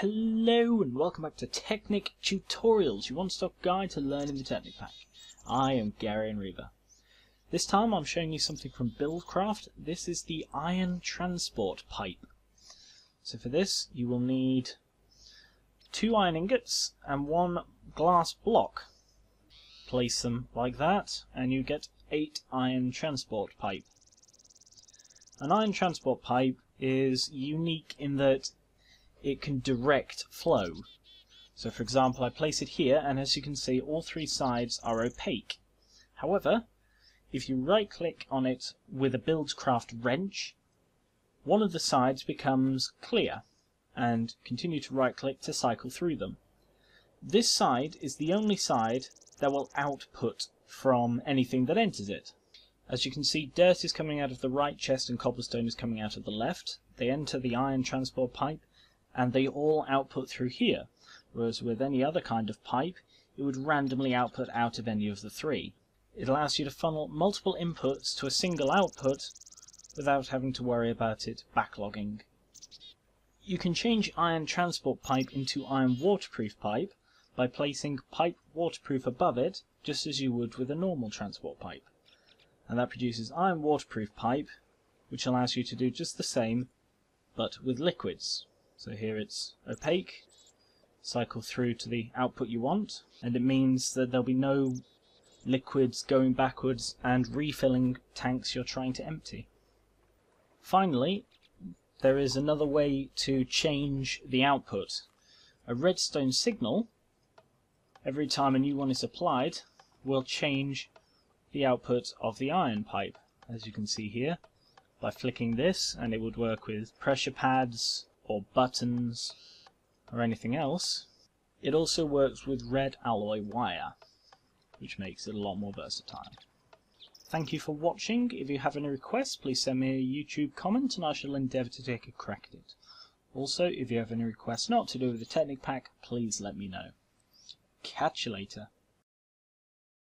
Hello and welcome back to Technic Tutorials, your one-stop guide to learning the Technic Pack. I am Gary Reaver. This time I'm showing you something from Buildcraft. This is the iron transport pipe. So for this you will need two iron ingots and one glass block. Place them like that and you get eight iron transport pipe. An iron transport pipe is unique in that it can direct flow. So for example, I place it here, and as you can see, all three sides are opaque. However, if you right click on it with a Buildcraft wrench, one of the sides becomes clear, and continue to right click to cycle through them. This side is the only side that will output from anything that enters it. As you can see, dirt is coming out of the right chest and cobblestone is coming out of the left. They enter the iron transport pipe and they all output through here, whereas with any other kind of pipe, it would randomly output out of any of the three. It allows you to funnel multiple inputs to a single output without having to worry about it backlogging. You can change iron transport pipe into iron waterproof pipe by placing pipe waterproof above it, just as you would with a normal transport pipe. And that produces iron waterproof pipe, which allows you to do just the same, but with liquids. So here it's opaque, cycle through to the output you want, and it means that there'll be no liquids going backwards and refilling tanks you're trying to empty. Finally, there is another way to change the output. A redstone signal, every time a new one is applied, will change the output of the iron pipe, as you can see here, by flicking this, and it would work with pressure pads, or buttons or anything else. It also works with red alloy wire, which makes it a lot more versatile. Thank you for watching. If you have any requests, please send me a YouTube comment and I shall endeavour to take a crack at it. Also, if you have any requests not to do with the Technic Pack, please let me know. Catch you later.